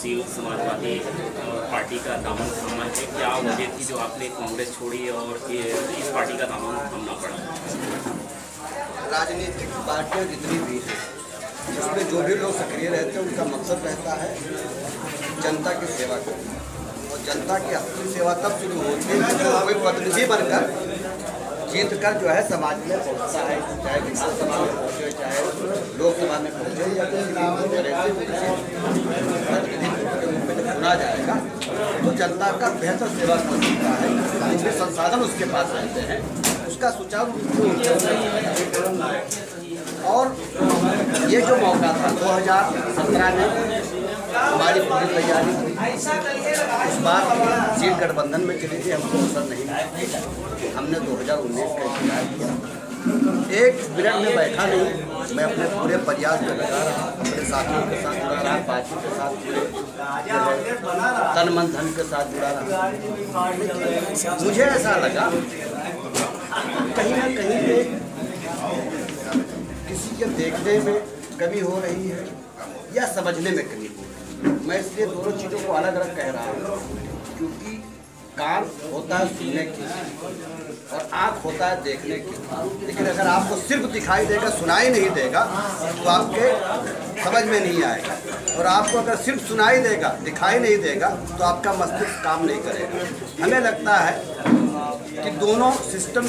प्रगतिशील समाजवादी पार्टी का दामन थामा है। क्या वजह थी जो आपने कांग्रेस छोड़ी और इस पार्टी का दामन थामना पड़ा? राजनीतिक पार्टियाँ जितनी भी हैं उसमें जो भी लोग सक्रिय रहते हैं, उनका मकसद रहता है जनता की सेवा करना। और जनता की असली सेवा तब शुरू होती है जब कोई प्रतिनिधि बनकर जीत कर जो है समाज में पहुँचता है। चाहे विधानसभा में पहुँचे, चाहे लोकसभा में पहुँचे या किसी भी तरह से किसी प्रतिनिधि के रूप में जब चुना जाएगा तो जनता का बेहतर सेवा कर सकता है जो भी संसाधन उसके पास रहते हैं, उसका सुचारू रूप से और ये जो मौका था 2017 में, हमारी पूरी तैयारी इस बार सीट गठबंधन में चली थी, हमको अवसर नहीं हमने 2019 का इंतज़ार किया। एक मिनट में बैठा नहीं, मैं अपने पूरे प्रयास में लगा रहा अपने साथियों के साथ जुड़ा रहा पार्टी के साथ जुड़े तन मन धन के साथ जुड़ा रहा। मुझे ऐसा लगा, कहीं ना कहीं पे किसी के देखने में कमी हो रही है या समझने में कमी हो रही है। मैं इसलिए दोनों चीज़ों को अलग अलग कह रहा हूँ, क्योंकि कान होता है सुनने की और आँख होता है देखने की। लेकिन अगर आपको सिर्फ़ दिखाई देगा, सुनाई नहीं देगा तो आपके समझ में नहीं आएगा। और आपको अगर सिर्फ़ सुनाई देगा, दिखाई नहीं देगा तो आपका मस्तिष्क काम नहीं करेगा। हमें लगता है कि दोनों सिस्टम